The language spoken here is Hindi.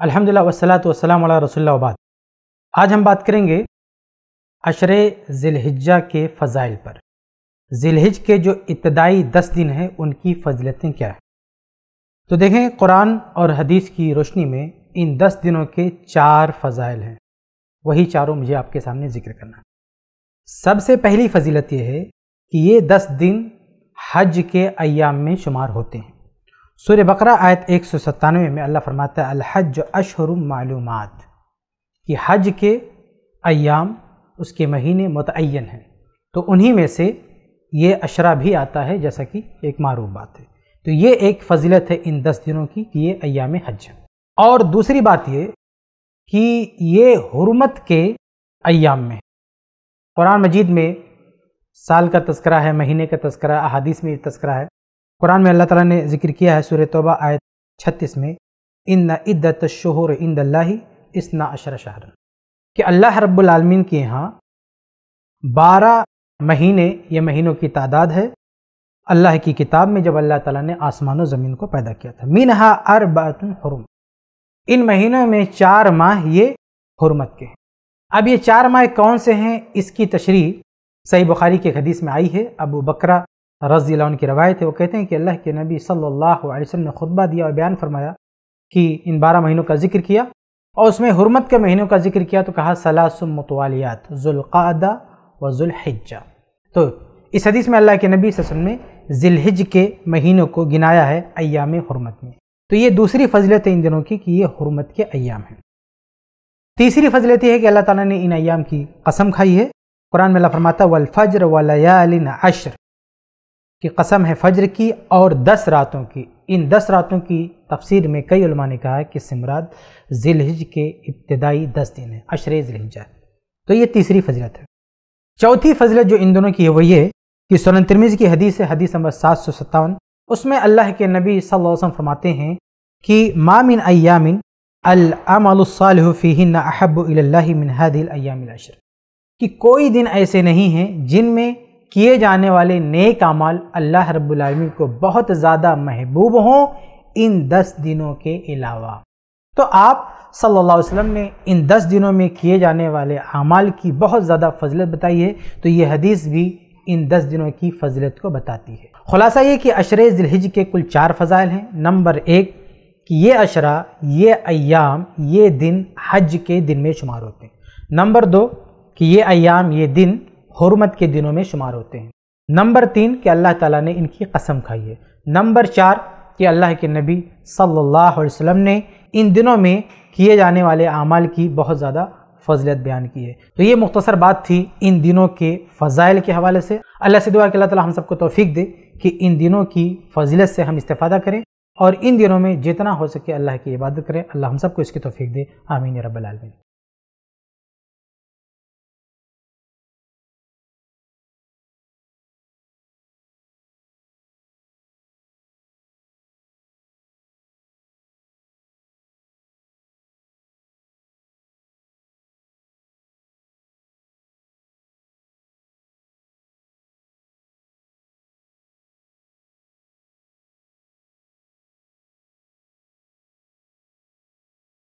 अल्हम्दुलिल्लाह वस्सलातु वस्सलाम अला रसूलुल्लाह बाद आज हम बात करेंगे अशर ज़िलहिज्जा के फ़ज़ाइल पर। ज़िलहिज के जो इब्तदाई दस दिन हैं, उनकी फजलतें क्या है? तो देखें, कुरान और हदीस की रोशनी में इन दस दिनों के चार फ़ज़ाइल हैं। वही चारों मुझे आपके सामने ज़िक्र करना सबसे पहली फजीलत यह है कि ये दस दिन हज के अयाम में शुमार होते हैं। सूर्य बकरा आयत एक सौ सत्तानवे में अल्लाह फरमाता है अलहज अशहर मालूम कि हज के अयाम उसके महीने मुतन हैं। तो उन्हीं में से ये अशरा भी आता है, जैसा कि एक मारूफ बात है। तो ये एक फजीलत है इन दस दिनों की कि ये अयाम हज है। और दूसरी बात ये कि ये हरमत के अयाम में कुरान मजीद में साल का तस्करा है, महीने का तस्करा, अहादीस में तस्करा है। कुरान में अल्लाह ताला ने ज़िक्र किया है सूर्य तोबा आयत छत्तीस में इन न इद्दत शहर इन इसना अशर शहर कि अल्लाह रब्बुल के यहाँ बारह महीने ये महीनों की तादाद है। अल्लाह की किताब में जब अल्लाह ताला ने आसमान ज़मीन को पैदा किया था। मिनहा अरबातुन हुरुम। इन महीनों में चार माह ये हुरमत के हैं। अब ये चार माह कौन से हैं? इसकी तशरी सही बुखारी के हदीस में आई है। अबू बकरा रज़ी की रवायत है, वो कहते हैं कि अल्लाह के नबी सल्लल्लाहु अलैहि वसल्लम ने खुतबा दिया और बयान फरमाया कि इन बारह महीनों का ज़िक्र किया और उसमें हरमत के महीनों का ज़िक्र किया तो कहा सलासुम मतवालियात, जुल्क़ादा व जुल्हिज्जा। तो इस हदीस में अल्लाह के नबी वसल्लम ने जिलहिज के महीनों को गिनाया है अयाम हरमत में। तो ये दूसरी फजलत है इन दिनों की कि ये हरमत के अयाम हैं। तीसरी फजलत यह है कि अल्लाह ताला ने इन अयाम की कसम खाई है। कुरान में अल्लाह फरमाता वलफजर वलयालिन अशर। की कसम है फजर की और दस रातों की। इन दस रातों की तफसीर में कई ने कहा है कि सिमराद जिलहिज के इब्तदाई दस दिन है, अशर जिलहिजा। तो ये तीसरी फजलत है। चौथी फजलत जो इन दोनों की है, वो ये कि सोन तिरमिज की हदीस है, हदीस नंबर सात सौ सत्तावन। उसमें अल्लाह के नबी वसल्लम फरमाते हैं कि मामिन अयामिन अमलफ़िन अहब मिन हदिल अयामिल अशर। कि कोई दिन ऐसे नहीं हैं जिनमें किए जाने वाले नेक अमाल अल्लाह रब्बुल को बहुत ज़्यादा महबूब हों इन दस दिनों के अलावा। तो आप सल्लल्लाहु अलैहि वसल्लम ने इन दस दिनों में किए जाने वाले अमाल की बहुत ज़्यादा फजलत बताई है तो ये हदीस भी इन दस दिनों की फजलत को बताती है। खुलासा ये कि अशर जिलहिज के कुल चार फ़जाइल हैं। नंबर एक, कि ये अशरा, ये अयाम ये दिन हज के दिन में शुमार होते हैं। नंबर दो, कि ये अयाम ये दिन हरमत के दिनों में शुमार होते हैं। नंबर तीन, कि अल्लाह ताला ने इनकी कसम खाई है। नंबर चार, कि अल्लाह के नबी सल्लल्लाहु अलैहि वसल्लम ने इन दिनों में किए जाने वाले अमाल की बहुत ज़्यादा फजलत बयान की है। तो ये मुख्तसर बात थी इन दिनों के फ़जाइल के हवाले से। अल्लाह से दुआ कि अल्लाह ताला हम सबको तोफ़ी दे कि इन दिनों की फजीलत से हम इस्तेफ़ादा करें और इन दिनों में जितना हो सके अल्लाह की इबादत करें। अल्लाह हम सबको इसकी तोफ़ी दे। आमीन रबालमीन